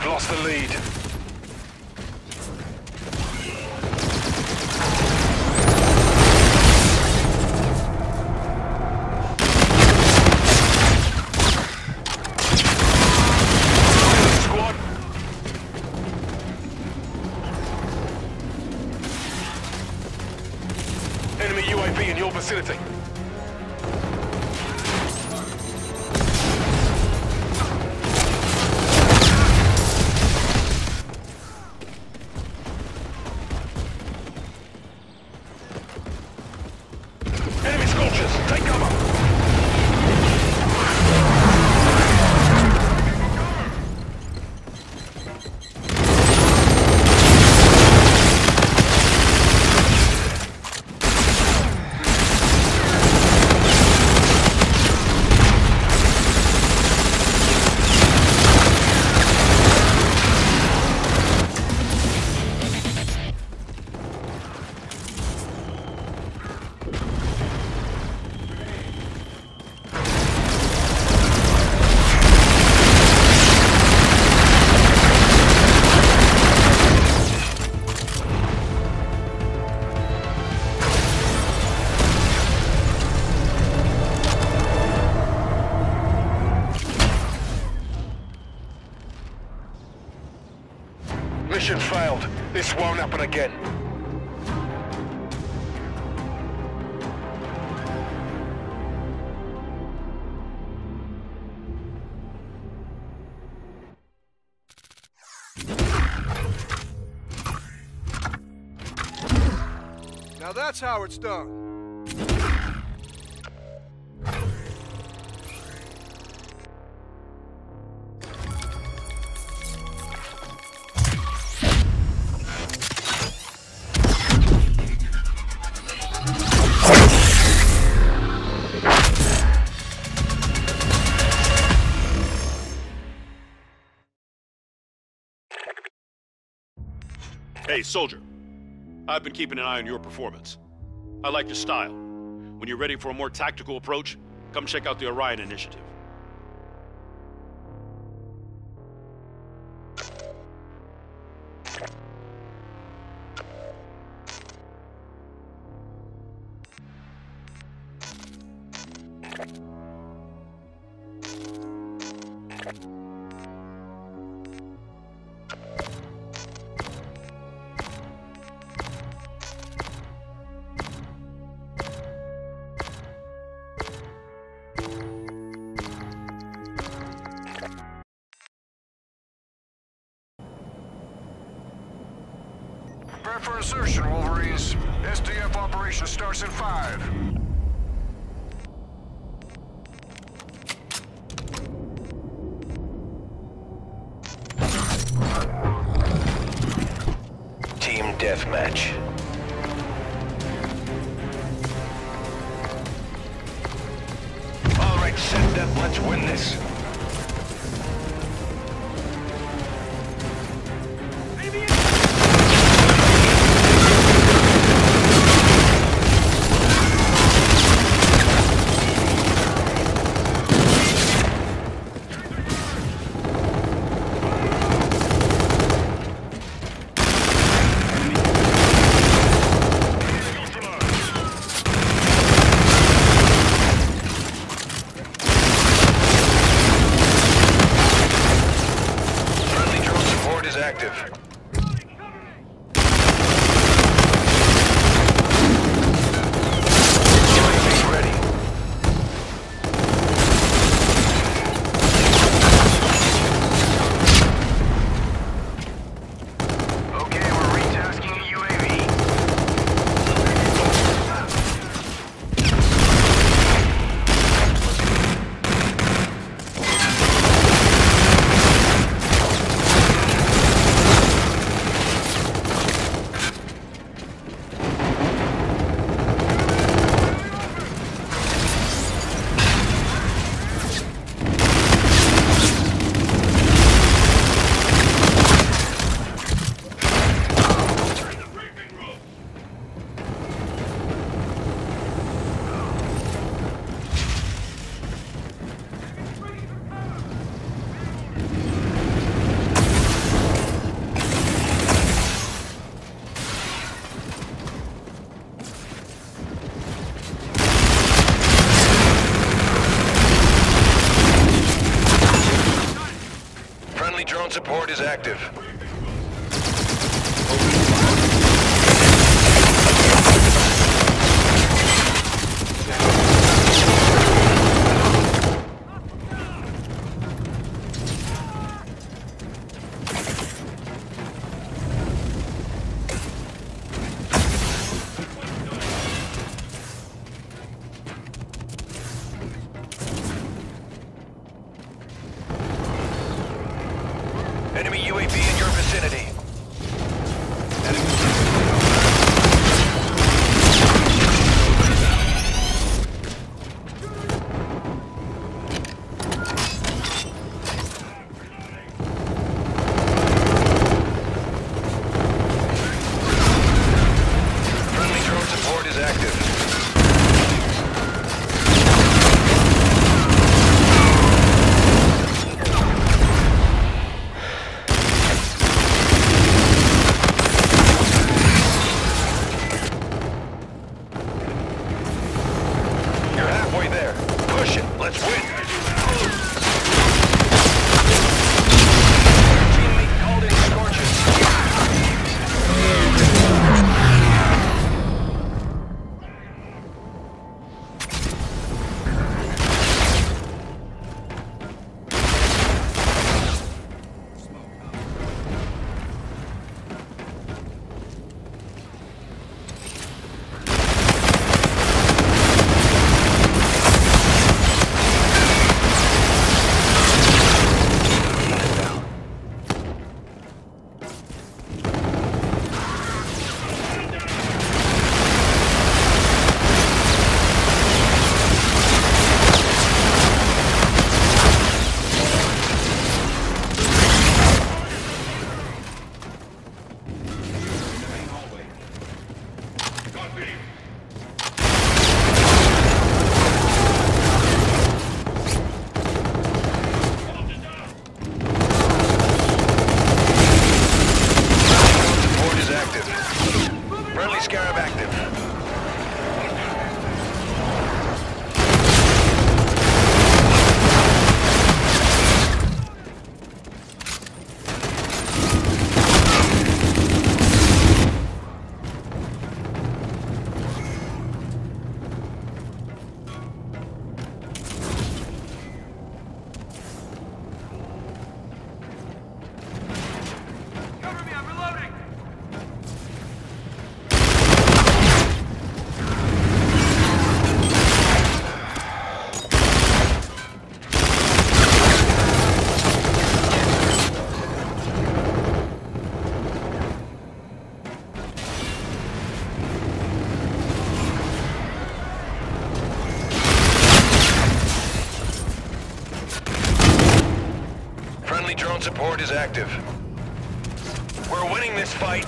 The lead. Enemy UAV in your vicinity. Mission failed. This won't happen again. Now that's how it's done. Hey, soldier. I've been keeping an eye on your performance. I like your style. When you're ready for a more tactical approach, come check out the Orion Initiative. Prepare for insertion, Wolverines. SDF operation starts in five. Team Deathmatch. All right, send up. Let's win this. Report is active. Friendly drone support is active. We're winning this fight.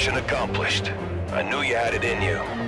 Mission accomplished. I knew you had it in you.